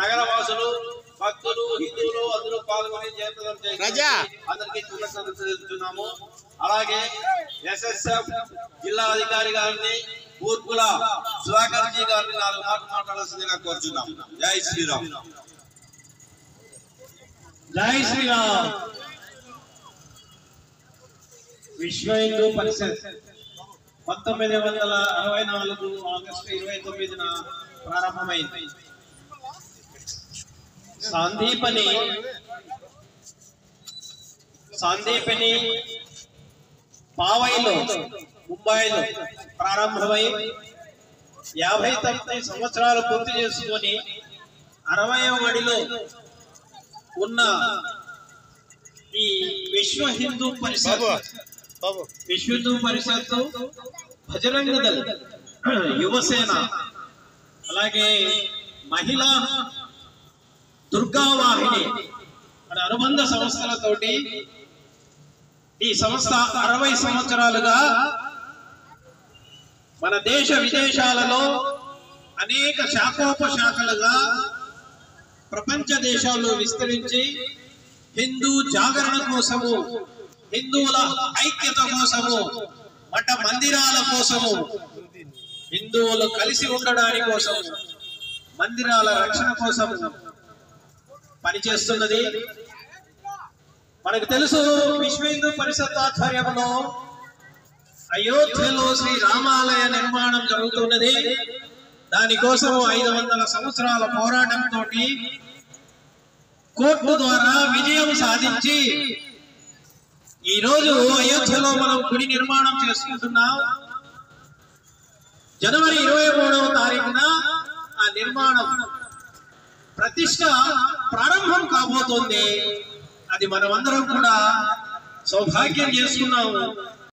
నగర వాసులు భక్తులు హిందువులు అందరూ పాల్గొని జయప్రదం అందరికీ తెలుపుతున్నాము. అలాగే ఎస్ఎస్ఎఫ్ జిల్లా అధికారి గారిని పూర్పుల సుధాకర్ జీ గారిని నాలుగు మాటలు మాట్లాడాల్సిందిగా కోరుచున్నాం జై శ్రీరామ్. జై శ్రీరామ్. విశ్వ హిందూ పరిషత్ పంతొమ్మిది వందల అరవై నాలుగు ఆగస్టు ఇరవై తొమ్మిదిన ప్రారంభమైంది. సాందీపని. సాందీపని పావైలో ముంబైలో ప్రారంభమై యాభై తొమ్మిది సంవత్సరాలు పూర్తి చేసుకొని అరవై వడిలో ఉన్న ఈ విశ్వ హిందూ పరిషత్ విశ్వ హిందూ పరిషత్ భజరంగ దళ్ యువసేన అలాగే మహిళా దుర్గావాహిని. అనే అనుబంధ సంస్థలతోటి ఈ సంస్థ అరవై సంవత్సరాలుగా మన దేశ విదేశాలలో అనేక శాఖోపశాఖలుగా ప్రపంచ దేశాల్లో విస్తరించి హిందూ జాగరణ కోసము హిందువుల ఐక్యత కోసము మఠ మందిరాల కోసము హిందువులు కలిసి ఉండడానికి కోసము మందిరాల రక్షణ కోసం పనిచేస్తున్నది. మనకు తెలుసు విశ్వేందు పరిషత్ ఆధ్వర్యంలో అయోధ్యలో శ్రీ రామాలయ నిర్మాణం జరుగుతున్నది. దానికోసం ఐదు వందల సంవత్సరాల పోరాటంతో కోర్టు ద్వారా విజయం సాధించి ఈ రోజు అయోధ్యలో మనం గుడి నిర్మాణం చేసుకుంటున్నాం. జనవరి ఇరవై మూడవ తారీఖున ఆ నిర్మాణం ప్రతిష్ట ప్రారంభం కాబోతోంది. అది మనమందరం కూడా సౌభాగ్యం చేసుకున్నాము.